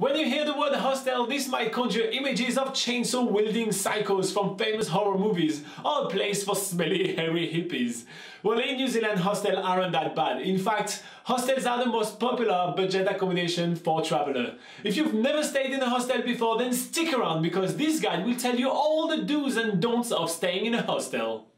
When you hear the word hostel, this might conjure images of chainsaw wielding psychos from famous horror movies, or a place for smelly, hairy hippies. Well, in New Zealand, hostels aren't that bad. In fact, hostels are the most popular budget accommodation for traveler. If you've never stayed in a hostel before, then stick around because this guide will tell you all the do's and don'ts of staying in a hostel.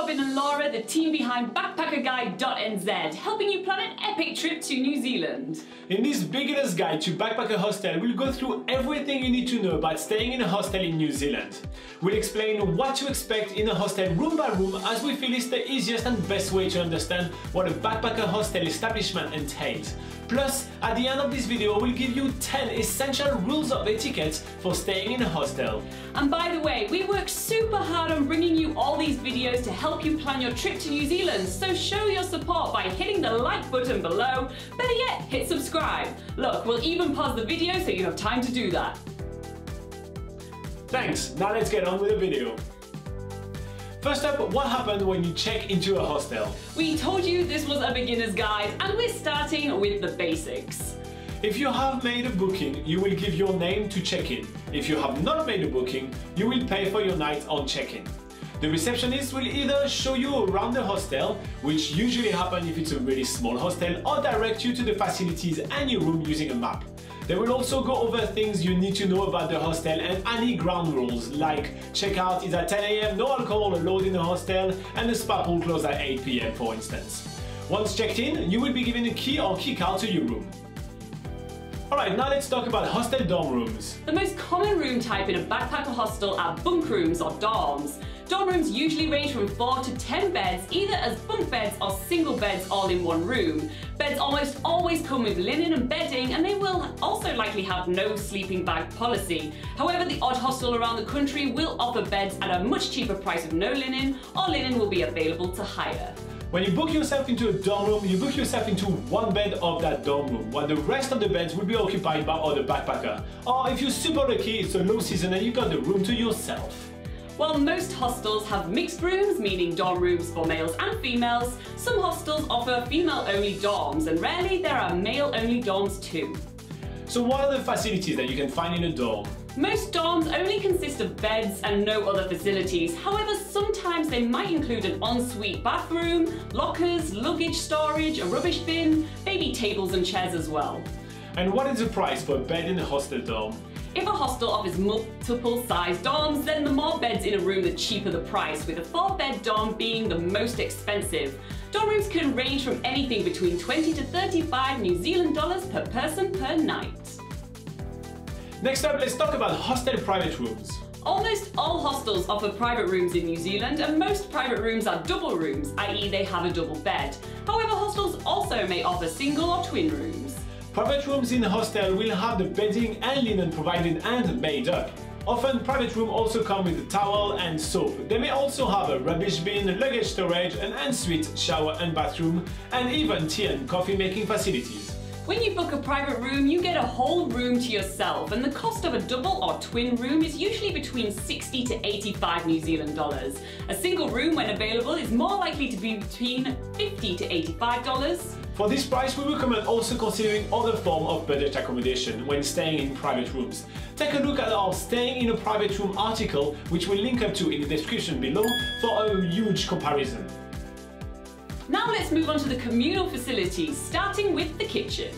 Robin and Laura, the team behind BackpackerGuide.nz, helping you plan an epic trip to New Zealand. In this beginner's guide to backpacker hostel, we'll go through everything you need to know about staying in a hostel in New Zealand. We'll explain what to expect in a hostel room by room as we feel it's the easiest and best way to understand what a backpacker hostel establishment entails. Plus, at the end of this video, we'll give you 10 essential rules of etiquette for staying in a hostel. And by the way, we work super hard on bringing you all these videos to help you plan your trip to New Zealand, so show your support by hitting the like button below. Better yet, hit subscribe. Look, we'll even pause the video so you have time to do that. Thanks, now let's get on with the video. First up, what happened when you check into a hostel? We told you this was a beginner's guide and we're starting with the basics. If you have made a booking, you will give your name to check in. If you have not made a booking, you will pay for your night on check-in. The receptionist will either show you around the hostel, which usually happens if it's a really small hostel, or direct you to the facilities and your room using a map. They will also go over things you need to know about the hostel and any ground rules like checkout is at 10 am, no alcohol allowed in the hostel, and the spa pool closes at 8 pm for instance. Once checked in, you will be given a key or key card to your room. Alright, now let's talk about hostel dorm rooms. The most common room type in a backpacker hostel are bunk rooms or dorms. Dorm rooms usually range from 4 to 10 beds, either as bunk beds or single beds all in one room. Beds almost always come with linen and bedding, and they will also likely have no sleeping bag policy. However, the odd hostel around the country will offer beds at a much cheaper price with no linen, or linen will be available to hire. When you book yourself into a dorm room, you book yourself into one bed of that dorm room, while the rest of the beds will be occupied by other backpacker. Or if you're super lucky, it's a low season and you got the room to yourself. While most hostels have mixed rooms, meaning dorm rooms for males and females, some hostels offer female-only dorms and rarely there are male-only dorms too. So what are the facilities that you can find in a dorm? Most dorms only consist of beds and no other facilities. However, sometimes they might include an ensuite bathroom, lockers, luggage storage, a rubbish bin, maybe tables and chairs as well. And what is the price for a bed in a hostel dorm? If a hostel offers multiple size dorms, then the more beds in a room, the cheaper the price, with a four bed dorm being the most expensive. Dorm rooms can range from anything between 20 to 35 New Zealand dollars per person per night. Next up, let's talk about hostel private rooms. Almost all hostels offer private rooms in New Zealand and most private rooms are double rooms, i.e. they have a double bed. However, hostels also may offer single or twin rooms. Private rooms in hostel will have the bedding and linen provided and made up. Often private rooms also come with a towel and soap. They may also have a rubbish bin, luggage storage, an ensuite shower and bathroom, and even tea and coffee making facilities. When you book a private room, you get a whole room to yourself, and the cost of a double or twin room is usually between 60 to 85 New Zealand dollars. A single room, when available, is more likely to be between 50 to 85 dollars. For this price, we recommend also considering other form of budget accommodation when staying in private rooms. Take a look at our Staying in a Private Room article, which we'll link up to in the description below for a huge comparison. Let's move on to the communal facilities, starting with the kitchen.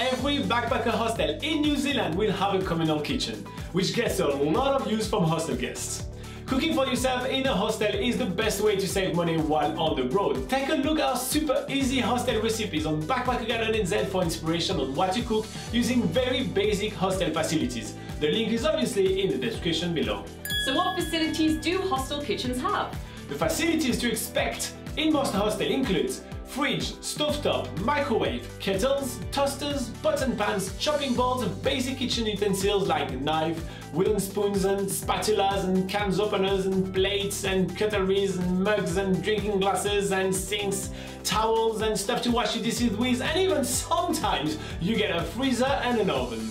Every backpacker hostel in New Zealand will have a communal kitchen, which gets a lot of use from hostel guests. Cooking for yourself in a hostel is the best way to save money while on the road. Take a look at our super easy hostel recipes on Backpacker NZ for inspiration on what to cook using very basic hostel facilities. The link is obviously in the description below. So what facilities do hostel kitchens have? The facilities to expect in most hostels include Fridge, stovetop, microwave, kettles, toasters, pots and pans, chopping boards, basic kitchen utensils like knife, wooden spoons and spatulas and cans openers and plates and cutleries and mugs and drinking glasses and sinks, towels and stuff to wash your dishes with and even sometimes you get a freezer and an oven.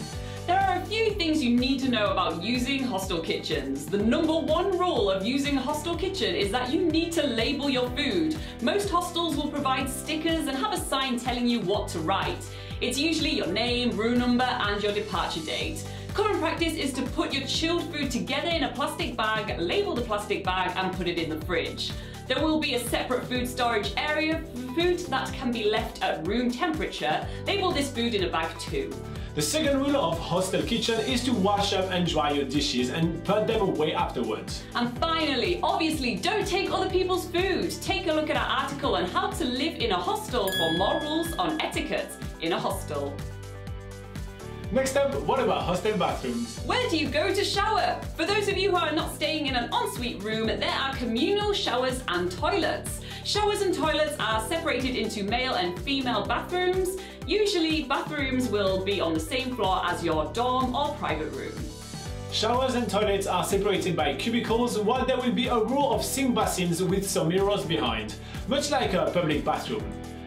Few things you need to know about using hostel kitchens. The number one rule of using a hostel kitchen is that you need to label your food. Most hostels will provide stickers and have a sign telling you what to write. It's usually your name, room number and your departure date. Common practice is to put your chilled food together in a plastic bag, label the plastic bag and put it in the fridge. There will be a separate food storage area for food that can be left at room temperature. Label this food in a bag too. The second rule of hostel kitchen is to wash up and dry your dishes and put them away afterwards. And finally, obviously, don't take other people's food. Take a look at our article on how to live in a hostel for more rules on etiquette in a hostel. Next up, what about hostel bathrooms? Where do you go to shower? For those of you who are not staying in an ensuite room, there are communal showers and toilets. Showers and toilets are separated into male and female bathrooms. Usually, bathrooms will be on the same floor as your dorm or private room. Showers and toilets are separated by cubicles, while there will be a row of sink basins with some mirrors behind, much like a public bathroom.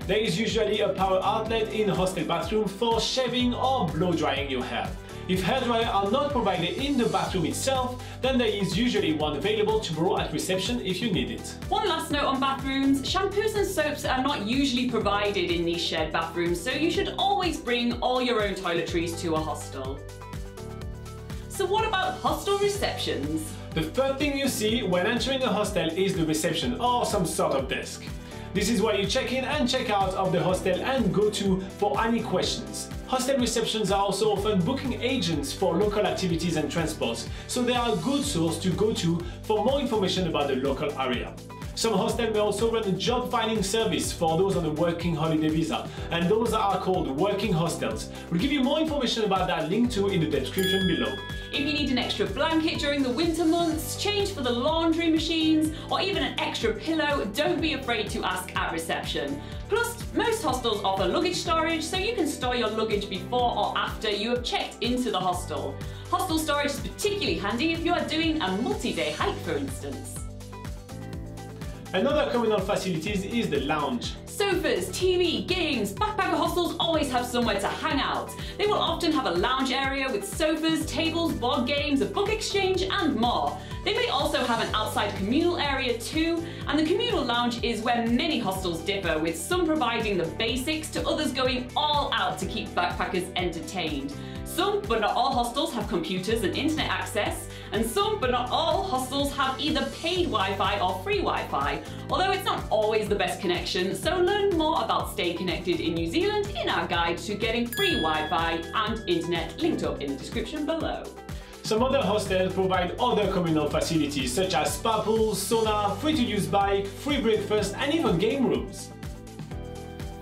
There is usually a power outlet in hostel bathroom for shaving or blow drying your hair. If hairdryer are not provided in the bathroom itself, then there is usually one available to borrow at reception if you need it. One last note on bathrooms, shampoos and soaps are not usually provided in these shared bathrooms, so you should always bring all your own toiletries to a hostel. So what about hostel receptions? The first thing you see when entering a hostel is the reception or some sort of desk. This is where you check in and check out of the hostel and go to for any questions. Hostel receptions are also often booking agents for local activities and transports, so they are a good source to go to for more information about the local area. Some hostels may also run a job finding service for those on a working holiday visa, and those are called working hostels. We'll give you more information about that link to in the description below. If you need an extra blanket during the winter months, change for the laundry machines, or even an extra pillow, don't be afraid to ask at reception. Plus, most hostels offer luggage storage, so you can store your luggage before or after you have checked into the hostel. Hostel storage is particularly handy if you are doing a multi-day hike, for instance. Another communal facilities is the lounge. Sofas, TV, games, backpacker hostels always have somewhere to hang out. They will often have a lounge area with sofas, tables, board games, a book exchange and more. They may also have an outside communal area too, and the communal lounge is where many hostels differ, with some providing the basics to others going all out to keep backpackers entertained. Some, but not all hostels have computers and internet access, and some, but not all, hostels have either paid Wi-Fi or free Wi-Fi, although it's not always the best connection, so learn more about staying connected in New Zealand in our guide to getting free Wi-Fi and internet linked up in the description below. Some other hostels provide other communal facilities such as spa pools, sauna, free-to-use bike, free breakfast and even game rooms.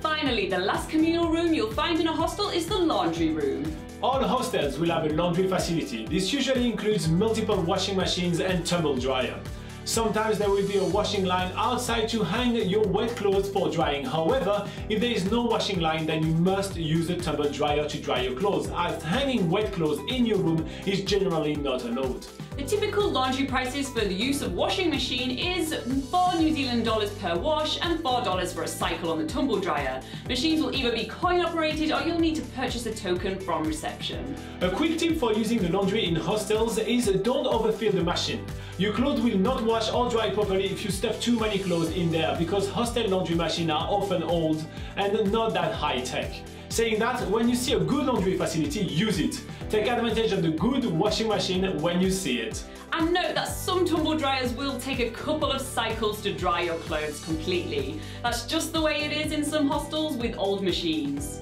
Finally, the last communal room you'll find in a hostel is the laundry room. All hostels will have a laundry facility. This usually includes multiple washing machines and tumble dryer. Sometimes there will be a washing line outside to hang your wet clothes for drying. However, if there is no washing line, then you must use a tumble dryer to dry your clothes, as hanging wet clothes in your room is generally not allowed. The typical laundry prices for the use of washing machine is 4 New Zealand dollars per wash and $4 for a cycle on the tumble dryer. Machines will either be coin operated or you'll need to purchase a token from reception. A quick tip for using the laundry in hostels is don't overfill the machine. Your clothes will not wash or dry properly if you stuff too many clothes in there because hostel laundry machines are often old and not that high tech. Saying that, when you see a good laundry facility, use it. Take advantage of the good washing machine when you see it. And note that some tumble dryers will take a couple of cycles to dry your clothes completely. That's just the way it is in some hostels with old machines.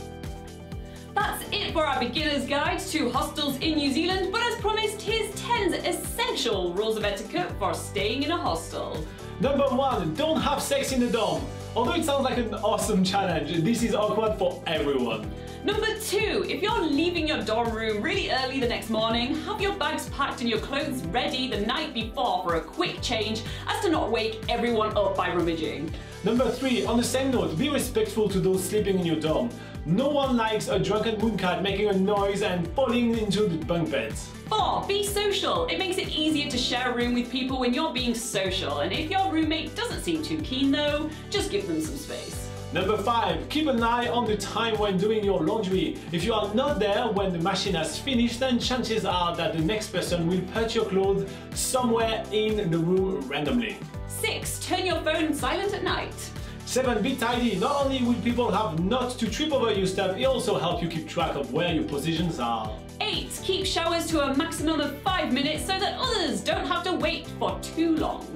That's it for our beginner's guide to hostels in New Zealand, but as promised, here's 10 essential rules of etiquette for staying in a hostel. Number one, don't have sex in the dorm. Although it sounds like an awesome challenge, this is awkward for everyone. Number two, if you're leaving your dorm room really early the next morning, have your bags packed and your clothes ready the night before for a quick change as to not wake everyone up by rummaging. Number three, on the same note, be respectful to those sleeping in your dorm. No one likes a drunken mooncat making a noise and falling into the bunk beds. 4. Be social. It makes it easier to share a room with people when you're being social, and if your roommate doesn't seem too keen though, just give them some space. Number 5. Keep an eye on the time when doing your laundry. If you are not there when the machine has finished, then chances are that the next person will put your clothes somewhere in the room randomly. 6. Turn your phone silent at night. 7. Be tidy. Not only will people have not to trip over your stuff, it also helps you keep track of where your positions are. 8. Keep showers to a maximum of 5 minutes so that others don't have to wait for too long.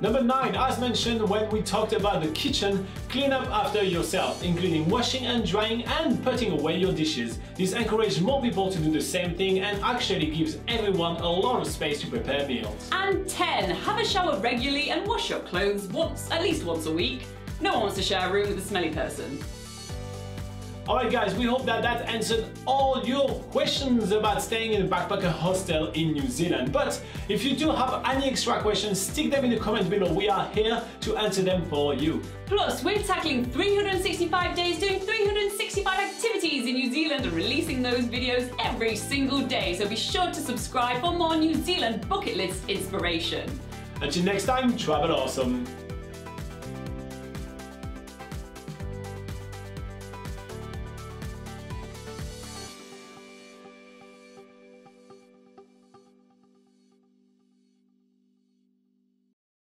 Number 9. As mentioned when we talked about the kitchen, clean up after yourself, including washing and drying and putting away your dishes. This encourages more people to do the same thing and actually gives everyone a lot of space to prepare meals. And 10. Have a shower regularly and wash your clothes once, at least once a week. No one wants to share a room with a smelly person. Alright guys, we hope that that answered all your questions about staying in a backpacker hostel in New Zealand. But if you do have any extra questions, stick them in the comments below. We are here to answer them for you. Plus, we're tackling 365 days doing 365 activities in New Zealand and releasing those videos every single day. So be sure to subscribe for more New Zealand bucket list inspiration. Until next time, travel awesome.